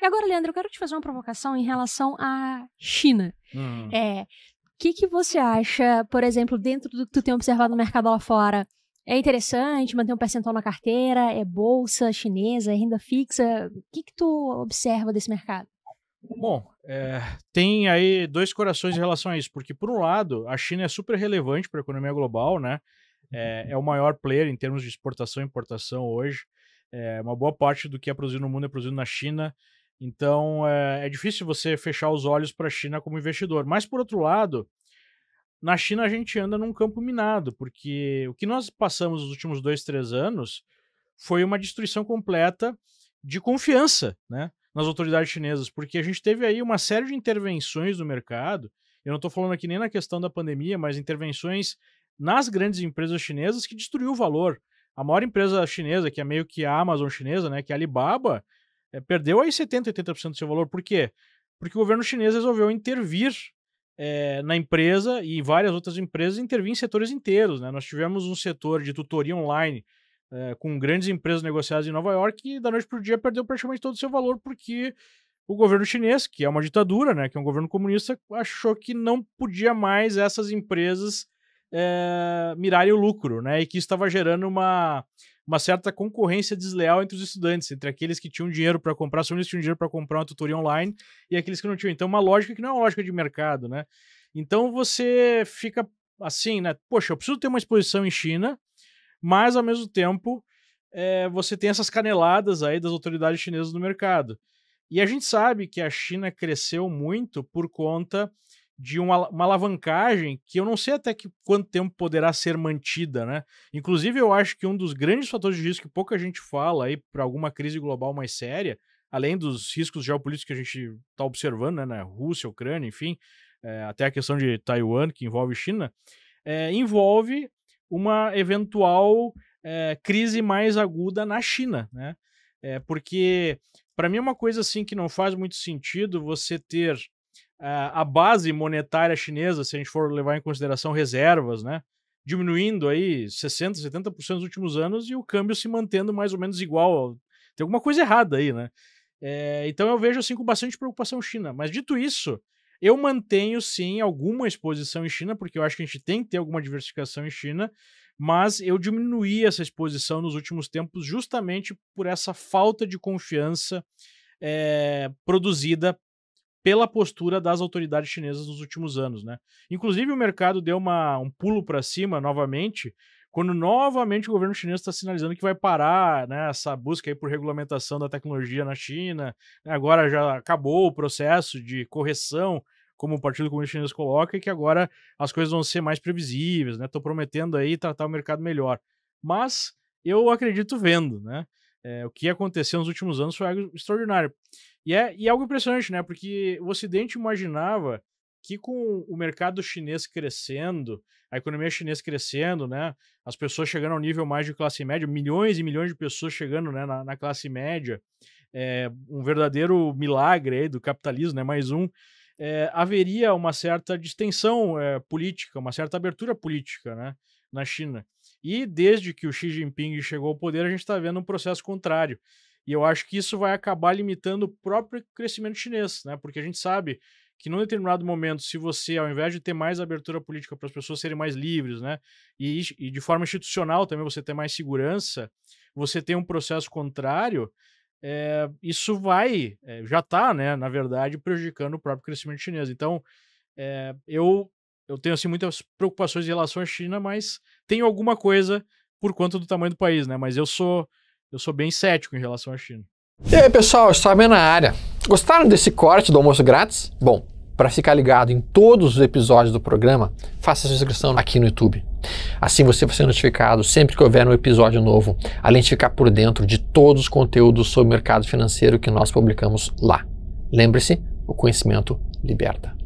E agora, Leandro, eu quero te fazer uma provocação em relação à China. Hum. É, o que, que você acha, por exemplo, dentro do que tu tem observado no mercado lá fora? É interessante manter um percentual na carteira? É bolsa chinesa? É renda fixa? O que, que tu observa desse mercado? Bom, é, tem aí dois corações em relação a isso, porque por um lado, a China é super relevante para a economia global, né? É, é, o maior player em termos de exportação e importação hoje. É, uma boa parte do que é produzido no mundo é produzido na China. Então é, é difícil você fechar os olhos para a China como investidor. Mas por outro lado, na China a gente anda num campo minado, porque o que nós passamos nos últimos dois, três anos foi uma destruição completa de confiança, né? nas autoridades chinesas, porque a gente teve aí uma série de intervenções no mercado. Eu não estou falando aqui nem na questão da pandemia, mas intervenções nas grandes empresas chinesas que destruiu o valor. A maior empresa chinesa, que é meio que a Amazon chinesa, né, que é a Alibaba, é, perdeu aí 70%, 80% do seu valor. Por quê? Porque o governo chinês resolveu intervir é, na empresa e várias outras empresas intervir em setores inteiros. Né? Nós tivemos um setor de tutoria online é, com grandes empresas negociadas em Nova York e da noite para o dia perdeu praticamente todo o seu valor porque o governo chinês, que é uma ditadura, né, que é um governo comunista, achou que não podia mais essas empresas é, mirarem o lucro, né, e que estava gerando uma, uma certa concorrência desleal entre os estudantes, entre aqueles que tinham dinheiro para comprar, só eles tinham dinheiro para comprar uma tutoria online e aqueles que não tinham. Então, uma lógica que não é uma lógica de mercado, né? Então, você fica assim, né? Poxa, eu preciso ter uma exposição em China, mas ao mesmo tempo é, você tem essas caneladas aí das autoridades chinesas no mercado. E a gente sabe que a China cresceu muito por conta de uma, uma, alavancagem que eu não sei até que quanto tempo poderá ser mantida, né? Inclusive, eu acho que um dos grandes fatores de risco que pouca gente fala aí para alguma crise global mais séria, além dos riscos geopolíticos que a gente está observando, né, na Rússia, Ucrânia, enfim, é, até a questão de Taiwan, que envolve China, é, envolve uma eventual é, crise mais aguda na China, né? É, porque para mim é uma coisa assim que não faz muito sentido você ter a base monetária chinesa, se a gente for levar em consideração reservas, né? Diminuindo aí 60%, 70% nos últimos anos e o câmbio se mantendo mais ou menos igual. Tem alguma coisa errada aí, né? É, então eu vejo assim com bastante preocupação China. Mas dito isso, eu mantenho sim alguma exposição em China, porque eu acho que a gente tem que ter alguma diversificação em China, mas eu diminuí essa exposição nos últimos tempos justamente por essa falta de confiança é, produzida pela postura das autoridades chinesas nos últimos anos, né? Inclusive o mercado deu uma, um pulo para cima novamente quando novamente o governo chinês está sinalizando que vai parar né, essa busca aí por regulamentação da tecnologia na China. Agora já acabou o processo de correção, como o Partido Comunista Chinês coloca, e que agora as coisas vão ser mais previsíveis, né? Estão prometendo aí tratar o mercado melhor. Mas eu acredito vendo, né? É, o que aconteceu nos últimos anos foi algo extraordinário. E é, e é algo impressionante, né? Porque o Ocidente imaginava que com o mercado chinês crescendo, a economia chinesa crescendo, né, as pessoas chegando ao nível mais de classe média, milhões e milhões de pessoas chegando né, na, na classe média, é, um verdadeiro milagre aí do capitalismo, né, mais um, é, haveria uma certa distensão é, política, uma certa abertura política né, na China. E desde que o Xi Jinping chegou ao poder, a gente está vendo um processo contrário. E eu acho que isso vai acabar limitando o próprio crescimento chinês, né? Porque a gente sabe que num determinado momento, se você, ao invés de ter mais abertura política para as pessoas serem mais livres, né, e, e, de forma institucional também você ter mais segurança, você tem um processo contrário, é, isso vai, é, já está, né, na verdade, prejudicando o próprio crescimento chinês. Então, é, eu, eu tenho assim, muitas preocupações em relação à China, mas tenho alguma coisa por conta do tamanho do país, né? Mas eu sou, eu sou bem cético em relação à China. E aí, pessoal, Sabe na área. Gostaram desse corte do almoço grátis? Bom, para ficar ligado em todos os episódios do programa, faça sua inscrição aqui no YouTube. Assim você vai ser notificado sempre que houver um episódio novo, além de ficar por dentro de todos os conteúdos sobre o mercado financeiro que nós publicamos lá. Lembre-se, o conhecimento liberta.